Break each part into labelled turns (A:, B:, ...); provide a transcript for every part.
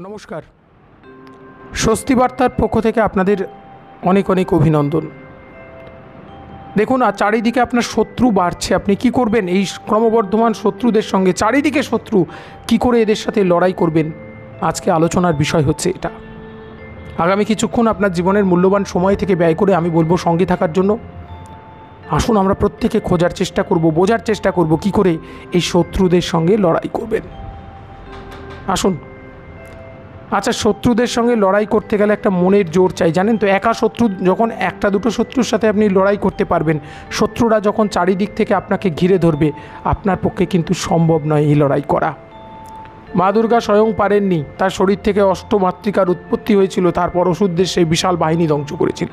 A: নমস্কার। স্বস্তি বার্তার পক্ষ থেকে আপনাদের অনেক অনেক অভিনন্দন। দেখুন, আর চারিদিকে আপনার শত্রু বাড়ছে। আপনি কি করবেন? এই ক্রমবর্ধমান শত্রুদের সঙ্গে চারিদিকে শত্রু কি করে এদের সাথে লড়াই করবেন? আজকে আলোচনার বিষয় হচ্ছে এটা। আগামী কিছুক্ষণ আপনার জীবনের মূল্যবান সময় থেকে ব্যয় করে আমি বলব সঙ্গে থাকার জন্য। আসুন, আমরা প্রত্যেকে খোঁজার চেষ্টা করব, বোঝার চেষ্টা করব কি করে এই শত্রুদের সঙ্গে লড়াই করবেন। আসুন আচ্ছা শত্রুদের সঙ্গে লড়াই করতে গেলে একটা মনের জোর চাই, জানেন তো? একা শত্রু, যখন একটা দুটো শত্রুর সাথে আপনি লড়াই করতে পারবেন, শত্রুরা যখন চারিদিক থেকে আপনাকে ঘিরে ধরবে, আপনার পক্ষে কিন্তু সম্ভব নয় এই লড়াই করা। মা দুর্গা স্বয়ং পারেননি, তার শরীর থেকে অষ্টমাতৃকার উৎপত্তি হয়েছিল, তারপর ওষুধদের সেই বিশাল বাহিনী ধ্বংস করেছিল।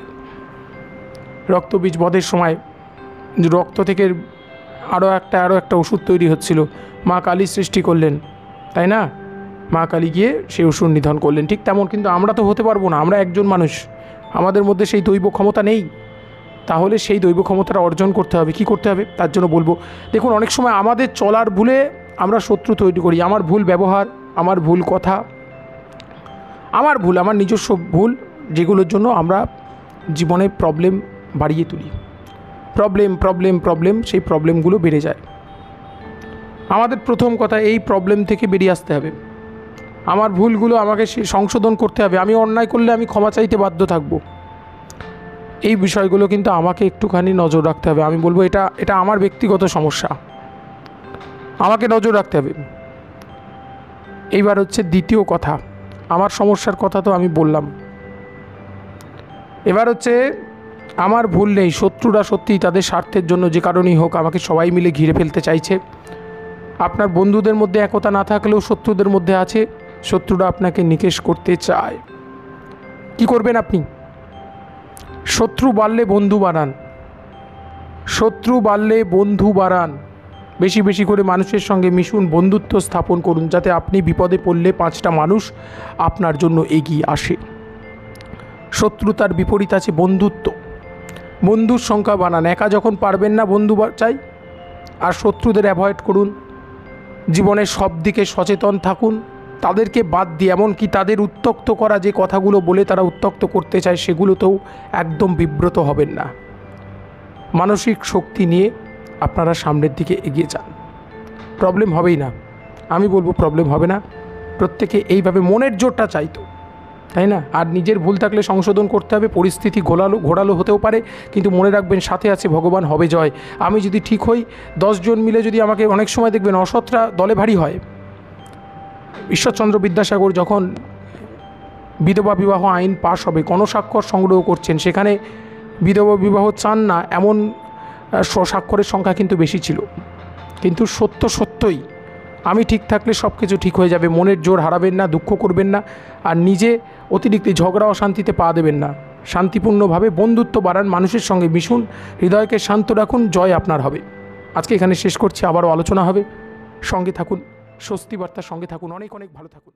A: রক্তবীজ বধের সময় রক্ত থেকে আরও একটা আরও একটা ওষুধ তৈরি হচ্ছিল, মা কালী সৃষ্টি করলেন, তাই না? মা কালী গিয়ে সেই অসুর নিধন করলেন। ঠিক তেমন কিন্তু আমরা তো হতে পারব না, আমরা একজন মানুষ। আমাদের মধ্যে সেই দৈব ক্ষমতা নেই। তাহলে সেই দৈব ক্ষমতাটা অর্জন করতে হবে, কি করতে হবে? তার জন্য বলব, দেখুন, অনেক সময় আমাদের চলার ভুলে আমরা শত্রু তৈরি করি। আমার ভুল ব্যবহার, আমার ভুল কথা, আমার ভুল, আমার নিজস্ব ভুল, যেগুলোর জন্য আমরা জীবনে প্রবলেম বাড়িয়ে তুলি। প্রবলেম প্রবলেম প্রবলেম সেই প্রবলেমগুলো বেড়ে যায়। আমাদের প্রথম কথা, এই প্রবলেম থেকে বেরিয়ে আসতে হবে। আমার ভুলগুলো আমাকে সংশোধন করতে হবে। আমি অন্যায় করলে আমি ক্ষমা চাইতে বাধ্য থাকব। এই বিষয়গুলো কিন্তু আমাকে একটুখানি নজর রাখতে হবে। আমি বলব এটা এটা আমার ব্যক্তিগত সমস্যা। আমাকে নজর রাখতে হবে। এইবার হচ্ছে দ্বিতীয় কথা। আমার সমস্যার কথা তো আমি বললাম। এবার হচ্ছে আমার ভুল নেই। শত্রুরা সত্যিই তাদের স্বার্থের জন্য যে কারণেই হোক আমাকে সবাই মিলে ঘিরে ফেলতে চাইছে। আপনার বন্ধুদের মধ্যে একতা না থাকলেও শত্রুদের মধ্যে আছে। শত্রুরা আপনাকে নিকেশ করতে চায়। কি করবেন আপনি? শত্রু বাড়লে বন্ধু বাড়ান। শত্রু বাড়লে বন্ধু বাড়ান। বেশি বেশি করে মানুষের সঙ্গে মিশুন, বন্ধুত্ব স্থাপন করুন, যাতে আপনি বিপদে পড়লে পাঁচটা মানুষ আপনার জন্য এগিয়ে আসে। শত্রুতার বিপরীত আছে বন্ধুত্ব। বন্ধুর সংখ্যা বানান একা যখন পারবেন না বন্ধু চাই, আর শত্রুদের অ্যাভয়েড করুন। জীবনের সব দিকে সচেতন থাকুন। তাদেরকে বাদ দিয়ে, এমনকি তাদের উত্তক্ত করা যে কথাগুলো বলে তারা উত্তক্ত করতে চায়, সেগুলোতেও একদম বিব্রত হবেন না। মানসিক শক্তি নিয়ে আপনারা সামনের দিকে এগিয়ে যান। প্রবলেম হবেই না। আমি বলব প্রবলেম হবে না। প্রত্যেকে এইভাবে মনের জোরটা চাইতো তাই না? আর নিজের ভুল থাকলে সংশোধন করতে হবে, পরিস্থিতি ঘোলালো ঘোরালো হতেও পারে, কিন্তু মনে রাখবেন সাথে আছে ভগবান, হবে জয়। আমি যদি ঠিক হই দশজন মিলে যদি আমাকে অনেক সময় দেখবেন, অসৎরা দলে ভারী হয়। ঈশ্বরচন্দ্র বিদ্যাসাগর যখন বিধবা বিবাহ আইন পাশ হবে গণস্বাক্ষর সংগ্রহ করছেন সেখানে বিধবা বিবাহ চান না এমন আহ, স- স্বাক্ষরের সংখ্যা কিন্তু বেশি ছিল। কিন্তু সত্য সত্যই আমি ঠিক থাকলে সব কিছু ঠিক হয়ে যাবে মনের জোর হারাবেন না দুঃখ করবেন না আর নিজে অতিরিক্ত ঝগড়া অশান্তিতে পা দেবেন না। শান্তিপূর্ণভাবে বন্ধুত্ব বাড়ান মানুষের সঙ্গে মিশুন হৃদয়কে শান্ত রাখুন জয় আপনার হবে। আজকে এখানে শেষ করছি আবারও আলোচনা হবে। সঙ্গে থাকুন। স্বস্তি বার্তার সঙ্গে থাকুন। অনেক অনেক ভালো থাকুন।